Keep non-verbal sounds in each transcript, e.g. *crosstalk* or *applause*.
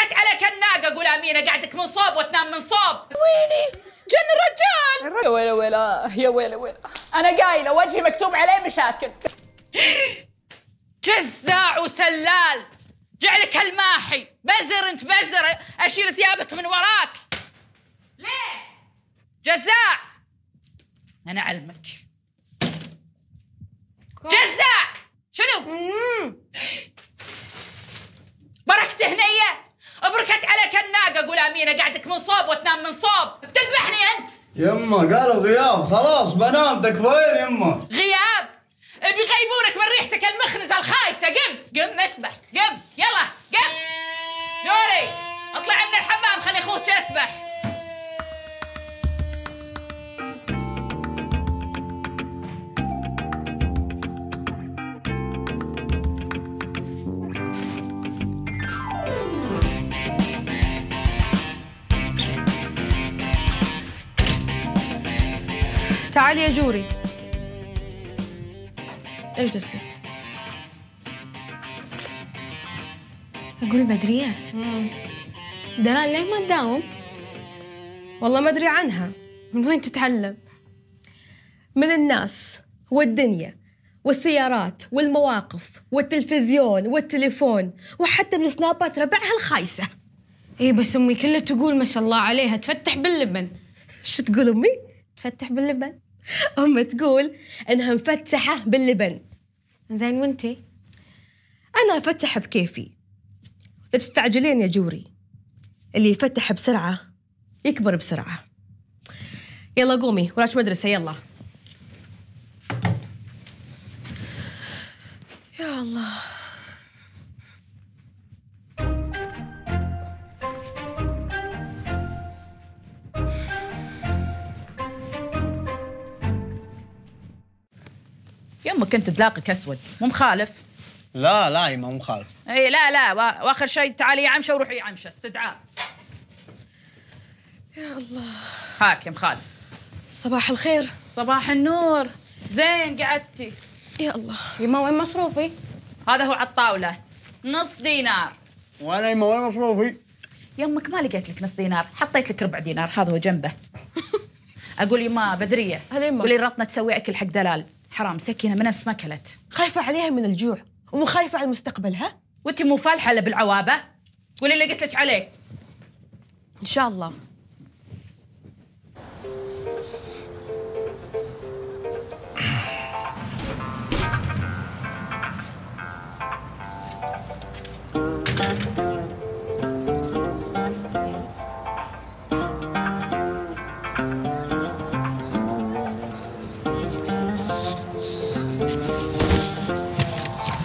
بركت عليك الناقه قول أمينة قعدك من صوب وتنام من صوب. ويني؟ جن الرجال. يا ويلي ويلا يا ويلي ويلا أنا قايلة وجهي مكتوب عليه مشاكل. جزاع وسلال. جعلك الماحي بزر انت بزر. أشيل ثيابك من وراك. ليه؟ جزاع. أنا علمك جزاع. شنو؟ بركت هنية. بركت عليك الناقه قول امينه قعدك من صوب وتنام من صوب. بتذبحني أنت. يما قالوا غياب. خلاص بنام تكفين يما؟ غياب. بيغيبونك من ريحتك المخنزة الخايسة. قم قم اسبح قم يلا قم. جوري اطلع من الحمام خلي أخوك تعالي يا جوري. اجلسي أقول بدرية دلال ليه ما تداوم؟ والله ما أدري عنها. من وين تتعلم؟ من الناس والدنيا والسيارات والمواقف والتلفزيون والتليفون وحتى من سنابات ربعها الخايسة. إيه بس أمي كلها تقول ما شاء الله عليها. تفتح باللبن. شو تقول أمي؟ تفتح باللبن. *laughs* أم تقول إنها مفتحة باللبن. زين وانتي؟ أنا أفتح بكيفي. لا تستعجلين يا جوري. اللي يفتح بسرعة يكبر بسرعة. يلا قومي وراك مدرسة يلا. يا الله. يمك انت تلاقيك أسود. مو مخالف؟ لا لا يما مو مخالف. إي لا لا وا- وآخر شيء تعالي يا عمشة وروحي يا عمشة استدعاء. يا الله. هاك يا مخالف. صباح الخير. صباح النور. زين قعدتي. يا الله. يما وين مصروفي؟ هذا هو على الطاوله نص دينار. وأنا يما وين مصروفي؟ يمك ما لقيت لك نص دينار حطيت لك ربع دينار هذا هو جنبه. *laughs* أقول يما بدرية. هذا يما. قولي رطنا تسوي أكل حق دلال. حرام سكينة من نفس ما اكلت خايفة عليها من الجوع ومو خايفة على مستقبلها وانت مو فالحة إلا بالعوابة؟ قولي اللي قلت لك عليه إن شاء الله.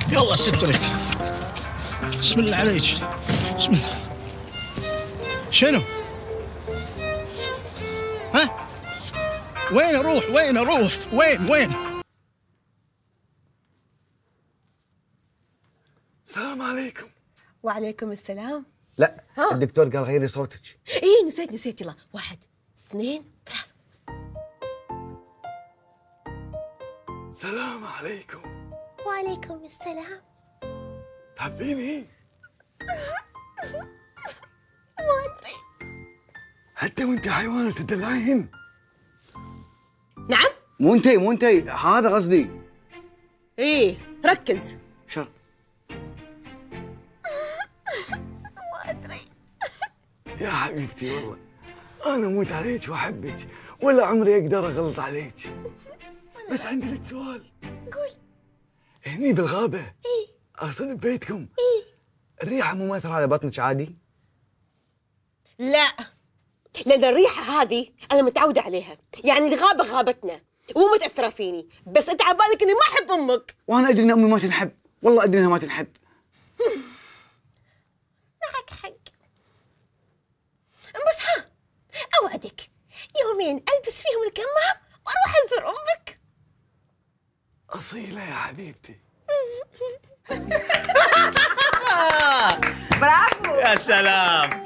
يلا سترك بسم الله عليك بسم الله شنو؟ ها؟ وين أروح؟ وين أروح؟ وين وين؟ السلام عليكم وعليكم السلام لا الدكتور قال غيري صوتك إيه نسيت نسيت يلا واحد اثنين ثلاثة السلام عليكم. وعليكم السلام. تحبيني؟ *laughs* ما أدري. حتى وأنت حيوانة تدلعين. نعم. مو انتي مو انتي هذا قصدي. إيه ركز. شو؟ *laughs* ما أدري. يا حبيبتي والله أنا أموت عليك وأحبك ولا عمري أقدر أغلط عليك. بس عندي لك سؤال. قول. هني بالغابة. إيه. أقصد ببيتكم. إيه. الريحة مو ماثرة على بطنك عادي؟ لا. لأن الريحة هذه أنا متعودة عليها. يعني الغابة غابتنا. ومو متأثرة فيني. بس أنت عبالك إني ما أحب أمك. وأنا أدري إن أمي ما تنحب. والله أدري إنها ما تنحب. حبيبتي. *laughs* يا سلام.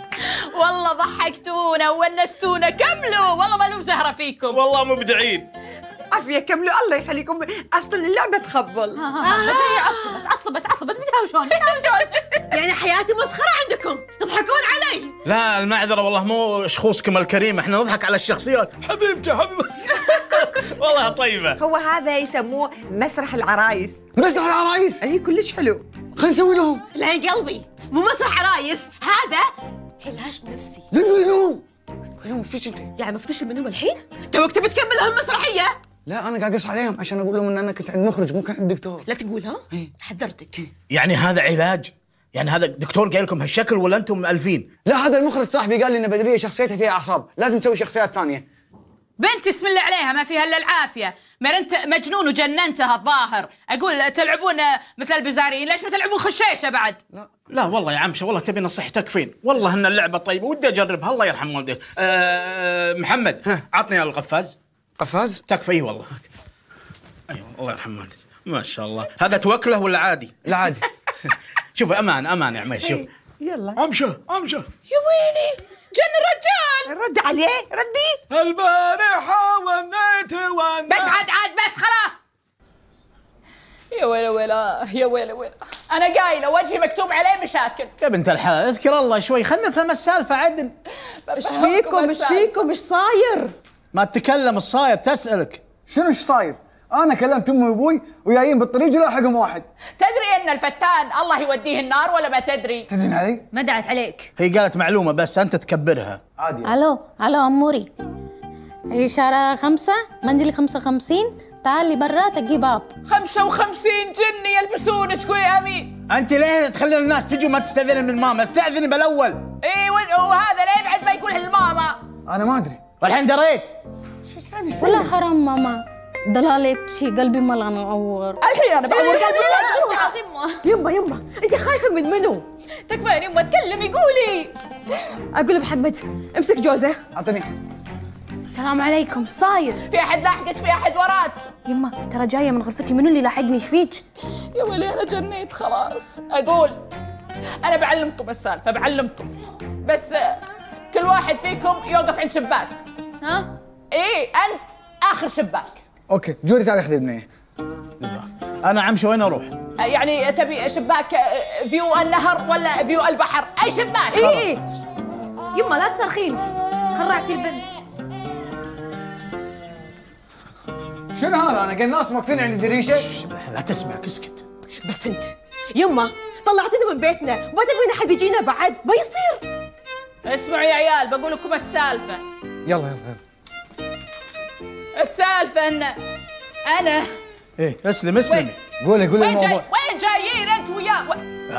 والله ضحكتونا وونستونا كملوا. والله ما لهم زهرة فيكم. والله مبدعين. عافية كملوا. الله يخليكم. أصلا اللعبة تخبل. بدري عصبت عصبت عصبت. بتهاوشون بتهاوشون *laughs* يعني حياتي مسخرة عندكم. تضحكون لا المعذرة والله مو شخوصكم الكريمه إحنا نضحك على الشخصيات. حبيبتي حبيبتي. *laughs* *laughs* والله طيبة. هو هذا يسموه مسرح العرايس. مسرح العرايس؟ اي كلش حلو. خلينا نسوي لهم. لا يا قلبي مو مسرح عرايس هذا علاج نفسي. لا تقول لهم تقول لهم فيش انت. يعني مفتش منهم الحين؟ توك تبي تكمل هم مسرحية. لا أنا قاعد أقص عليهم عشان أقول لهم إن أنا كنت عند مخرج مو كنت عند دكتور. لا تقول ها؟ حذرتك. يعني هذا علاج؟ يعني هذا دكتور قال لكم هالشكل ولا أنتم مألفين؟ لا هذا المخرج صاحبي قال لي إن بدرية شخصيتها فيها أعصاب. لازم تسوي شخصيات ثانية. بنتي اسم الله عليها ما فيها إلا العافية. مرنت مجنون وجننتها الظاهر. أقول تلعبون مثل البزارين؟ ليش ما تلعبون خشيشة بعد؟ لا والله يا عمشه والله تبي نصيحتك فين؟ والله إن اللعبة طيبة ودي أجربها. الله يرحم والديك. أه محمد ها. عطني القفاز. قفاز؟ تكفى إي والله. أيوه الله يرحم والديك. ما شاء الله. هذا توكله ولا عادي؟ لا عادي. *laughs* شوف أمان أمان يا عمي شوف. يلا. امشه امشه يا ويلي. جن الرجال. رد عليه ردي. البارحة ونيت ونيت. بس عاد عاد بس خلاص. يا ويلا ويلا يا ويلا ويلا أنا قايلة وجهي مكتوب عليه مشاكل. يا بنت الحلال اذكر الله شوي. خلنا نفهم السالفة عدل. إيش فيكم؟ إيش فيكم؟ إيش صاير؟ ما تتكلم الصاير تسألك. شنو إيش صاير؟ أنا كلمت امي وابوي وجايين بالطريق لاحقهم واحد. تدري ان الفتان الله يوديه النار ولا ما تدري؟ تدرين علي؟ ما دعت عليك. هي قالت معلومة بس انت تكبرها. عادي. ألو ألو أموري. إشارة خمسة؟ منديل خمسة وخمسين. تعالي برا تجيب آب. 55 جن يلبسونك تقولي امين انت ليه تخلين الناس تجي وما تستأذني من ماما؟ استأذني بالأول. إي ون- وهذا ليه بعد ما يقول للماما. أنا ما أدري. والحين دريت. ولا حرام ماما. بتشي قلبي ملغى نور الحين أنا بعور قلبي يما يما. أنت خايفة من منو؟ تكفين يما تكلمي قولي. أقول لمحمد أمسك جوزه. اعطني السلام عليكم صاير. في أحد لاحقك في أحد وراك. يما ترى جاية من غرفتي منو اللي لاحقني؟ إيش فيك؟ يا ويلي أنا جنيت خلاص. أقول أنا بعلمكم السالفة بعلمكم. بس آه، كل واحد فيكم يوقف عند شباك. ها؟ إيه أنت آخر شباك. okay جوري تعالي خذي البنيه أنا عمشه وين أروح؟ يعني تبي شباك آه، view النهر ولا view البحر؟ أي شباك؟ إيه يما لا تصرخين خرعتي البنت. شنو هذا؟ أنا قال ناس واقفين عند الدريشه لا تسمع اسكت بس أنت يما طلعتنا من بيتنا ما تبين أحد يجينا بعد؟ ما يصير. اسمعوا يا عيال بقول لكم السالفة. يلا يلا يلا. السالفة أن أنا إيه أسلم اسلمي قولي قولي وين جاي الموضوع. وين جايين أنت وياه و-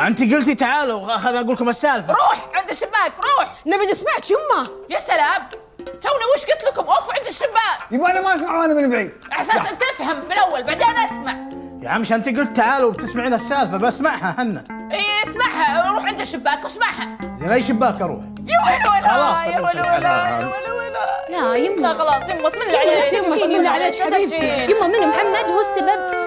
أنت قلتي تعالوا خليني أقول لكم السالفة. روح عند الشباك روح. نبي نسمعك يما. يا سلام. توني وش قلت لكم؟ وقفوا عند الشباك. يبغى أنا ما أسمع وأنا من بعيد. أساس أنت تفهم بالاول بعدين أسمع. يا عمش أنت قلت تعالوا وبتسمعين السالفة بسمعها هنا إي اسمعها. روح عند الشباك واسمعها. زين أي شباك أروح؟ يا ويلي يا ويلي يا ويلي ويلا لا يما. لا خلاص يما اسم الله عليك. يما بسم الله عليك حبيبتي. يما منو محمد هو السبب